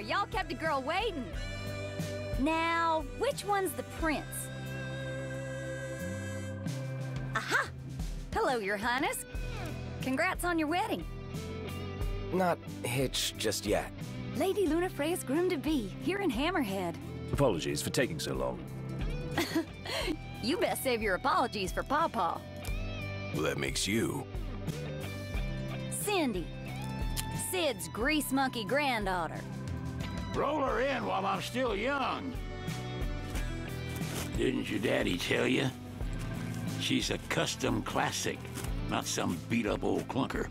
there! Y'all kept a girl waiting. Now, which one's the prince? Aha! Hello, your highness. Congrats on your wedding. Not hitched just yet. Lady Lunafreya's groom-to-be, here in Hammerhead. Apologies for taking so long. You best save your apologies for Pawpaw. Well, that makes you. Cindy. Cid's grease monkey granddaughter. Roll her in while I'm still young. Didn't your daddy tell you? She's a custom classic, not some beat-up old clunker.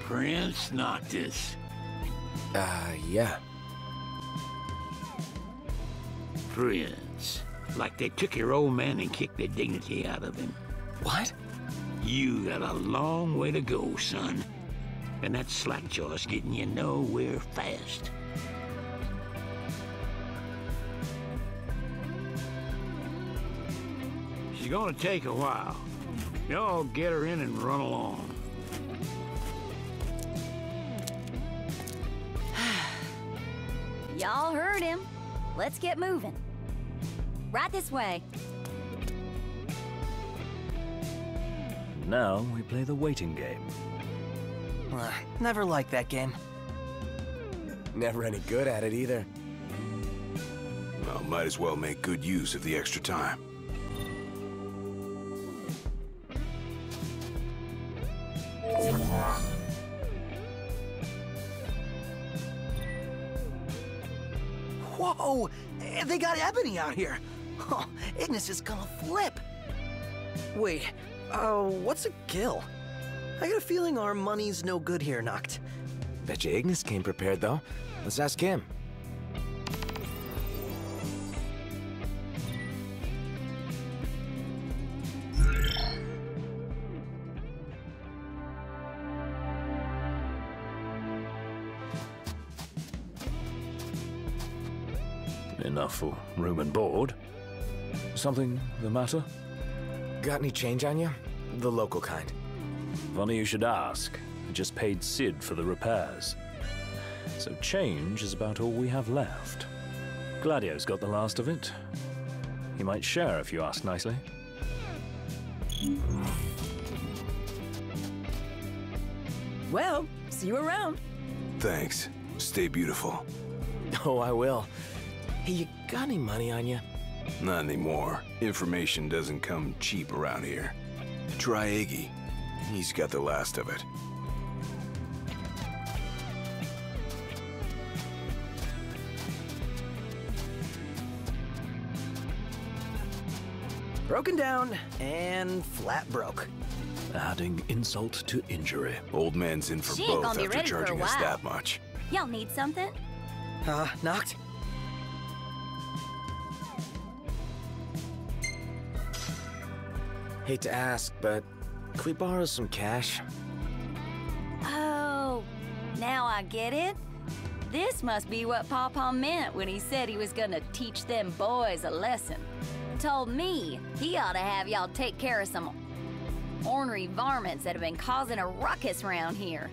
Prince Noctis. Uh, yeah. Prince. Like they took your old man and kicked the dignity out of him. What? You got a long way to go, son. And that slackjaw's getting you nowhere fast. She's gonna take a while. Y'all get her in and run along. Y'all heard him. Let's get moving. Right this way. Now we play the waiting game. Uh, never liked that game. Never any good at it either. Well, might as well make good use of the extra time. Whoa! eh, They got Ebony out here. Oh, Ignis is gonna flip. Wait, uh, what's a kill? I got a feeling our money's no good here, Noct. Bet you Ignis came prepared, though. Let's ask him. Enough for room and board. Something the matter? Got any change on you? The local kind. Funny you should ask. I just paid Cid for the repairs. So change is about all we have left. Gladio's got the last of it. He might share if you ask nicely. Well, see you around. Thanks. Stay beautiful. Oh, I will. Hey, you got any money on you? Not anymore. Information doesn't come cheap around here. Try Iggy. He's got the last of it. Broken down and flat broke. Adding insult to injury. Old man's in for She both after ready for charging us that much. Y'all need something? Uh, Noct? Hate to ask, but could we borrow some cash? Oh, now I get it. This must be what Pawpaw meant when he said he was gonna teach them boys a lesson. Told me he ought to have y'all take care of some ornery varmints that have been causing a ruckus round here.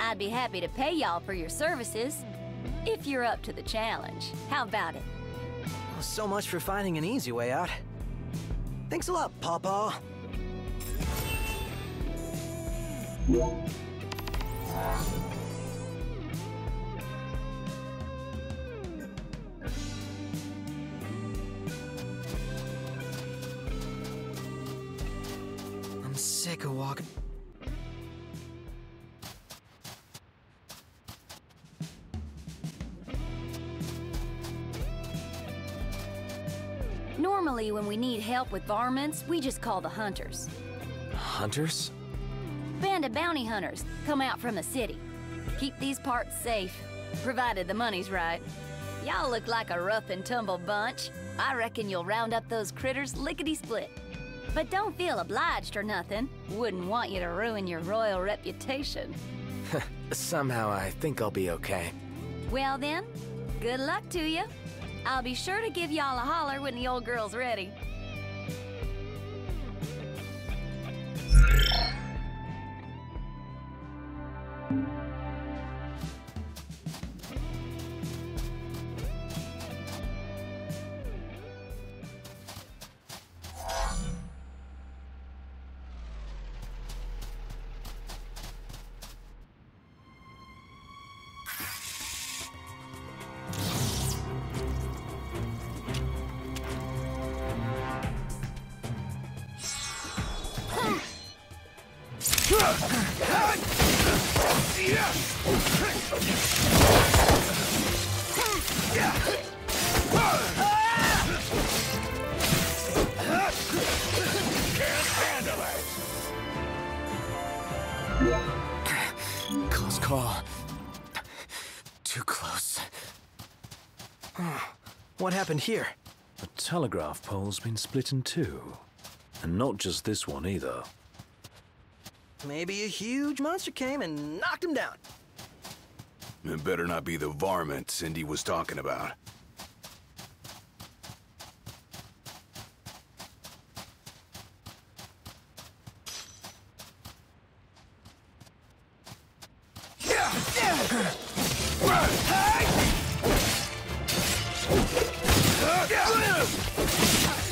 I'd be happy to pay y'all for your services, if you're up to the challenge. How about it? So much for finding an easy way out. Thanks a lot, Papa. I'm sick of walking. Normally, when we need help with varmints, we just call the hunters. Hunters? Band of bounty hunters come out from the city. Keep these parts safe, provided the money's right. Y'all look like a rough and tumble bunch. I reckon you'll round up those critters lickety-split. But don't feel obliged or nothing. Wouldn't want you to ruin your royal reputation. Somehow I think I'll be okay. Well then, good luck to you. I'll be sure to give y'all a holler when the old girl's ready. Close call. Too close. What happened here? The telegraph pole's been split in two. And not just this one either. Maybe a huge monster came and knocked him down. It better not be the varmint Cindy was talking about. A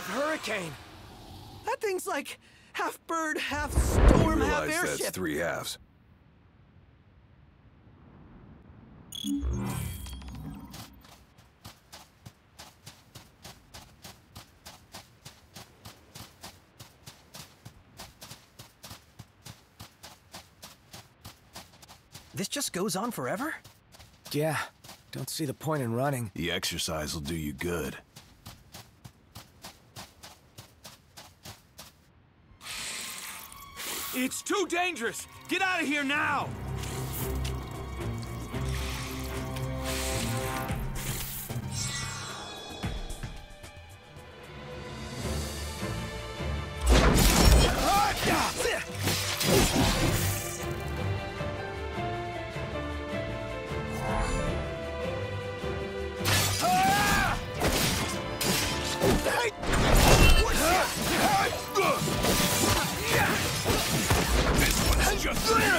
live hurricane. That thing's like half bird, half storm, half Realize airship. that's three halves. This just goes on forever? Yeah, don't see the point in running. The exercise will do you good. It's too dangerous! Get out of here now!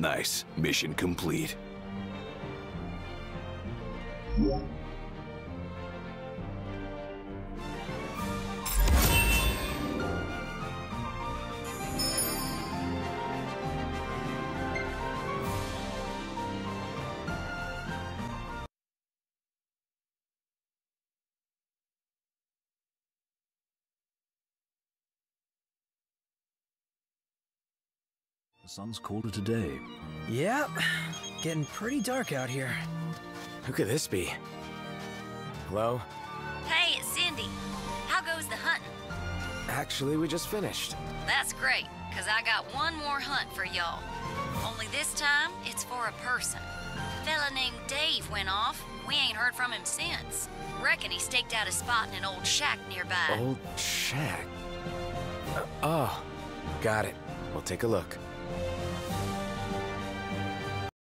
Nice. Mission complete. Sun's called it a day. Yep. Getting pretty dark out here. Who could this be? Hello? Hey, it's Cindy. How goes the hunting? Actually, we just finished. That's great, because I got one more hunt for y'all. Only this time, it's for a person. Fella named Dave went off. We ain't heard from him since. Reckon he staked out a spot in an old shack nearby. Old shack. Uh, oh, got it. We'll take a look.